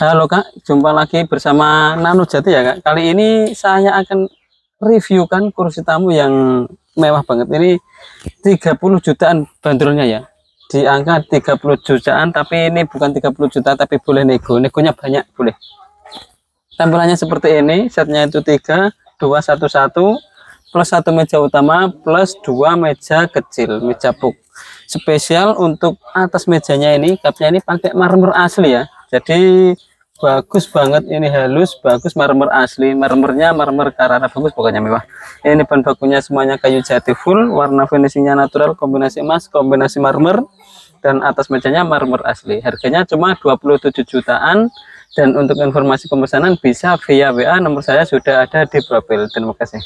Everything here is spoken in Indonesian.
Halo Kak, jumpa lagi bersama Nano Jati ya Kak. Kali ini saya akan reviewkan kursi tamu yang mewah banget. Ini 30 jutaan bandrolnya ya. Di angka 30 jutaan, tapi ini bukan 30 juta, tapi boleh nego. Negonya banyak, boleh. Tampilannya seperti ini, setnya itu 3, 2, 1, 1, plus satu meja utama, plus dua meja kecil, meja book. Spesial untuk atas mejanya ini, cupnya ini pakai marmer asli ya jadi bagus banget ini halus bagus marmer asli marmernya marmer Carrara bagus pokoknya mewah. Ini bahan bakunya semuanya kayu jati full warna finishingnya natural kombinasi emas kombinasi marmer dan atas mejanya marmer asli. Harganya cuma 27 jutaan dan untuk informasi pemesanan bisa via WA nomor saya sudah ada di profil. Terima kasih